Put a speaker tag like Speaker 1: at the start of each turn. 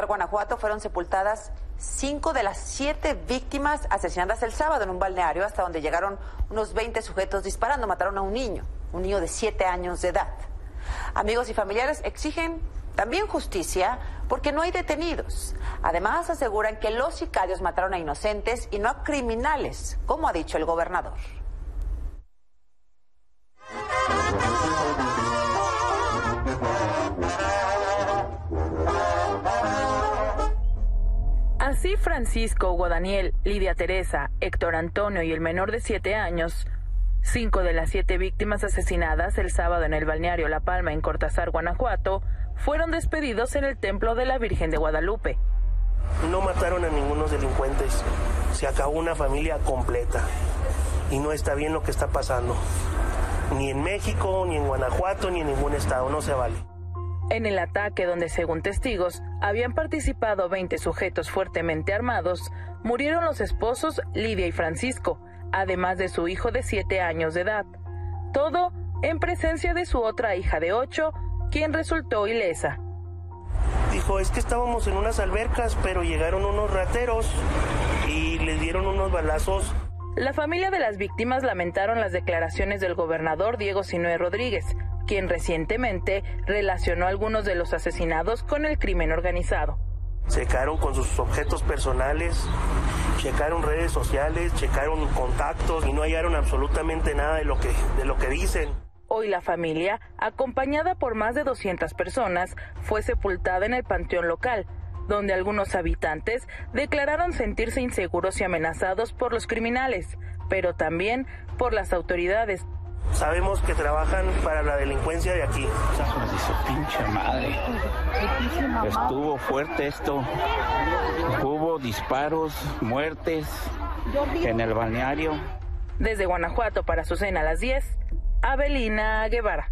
Speaker 1: Guanajuato fueron sepultadas cinco de las siete víctimas asesinadas el sábado en un balneario hasta donde llegaron unos 20 sujetos disparando. Mataron a un niño, un niño de siete años de edad. Amigos y familiares exigen también justicia porque no hay detenidos. Además aseguran que los sicarios mataron a inocentes y no a criminales, como ha dicho el gobernador.
Speaker 2: Así Francisco, Hugo Daniel, Lidia Teresa, Héctor Antonio y el menor de siete años, cinco de las siete víctimas asesinadas el sábado en el balneario La Palma en Cortázar, Guanajuato, fueron despedidos en el templo de la Virgen de Guadalupe.
Speaker 3: No mataron a ningunos delincuentes, se acabó una familia completa y no está bien lo que está pasando. Ni en México, ni en Guanajuato, ni en ningún estado, no se vale.
Speaker 2: En el ataque, donde según testigos habían participado 20 sujetos fuertemente armados, murieron los esposos Lidia y Francisco, además de su hijo de 7 años de edad. Todo en presencia de su otra hija de 8, quien resultó ilesa.
Speaker 3: Dijo, es que estábamos en unas albercas, pero llegaron unos rateros y les dieron unos balazos.
Speaker 2: La familia de las víctimas lamentaron las declaraciones del gobernador Diego Sinué Rodríguez, quien recientemente relacionó algunos de los asesinados con el crimen organizado.
Speaker 3: Checaron con sus objetos personales, checaron redes sociales, checaron contactos y no hallaron absolutamente nada de lo que, de lo que dicen.
Speaker 2: Hoy la familia, acompañada por más de 200 personas, fue sepultada en el panteón local, donde algunos habitantes declararon sentirse inseguros y amenazados por los criminales, pero también por las autoridades
Speaker 3: Sabemos que trabajan para la delincuencia de aquí.
Speaker 4: su pinche madre. Estuvo fuerte esto. Hubo disparos, muertes en el balneario.
Speaker 2: Desde Guanajuato para su cena a las 10, Abelina Guevara.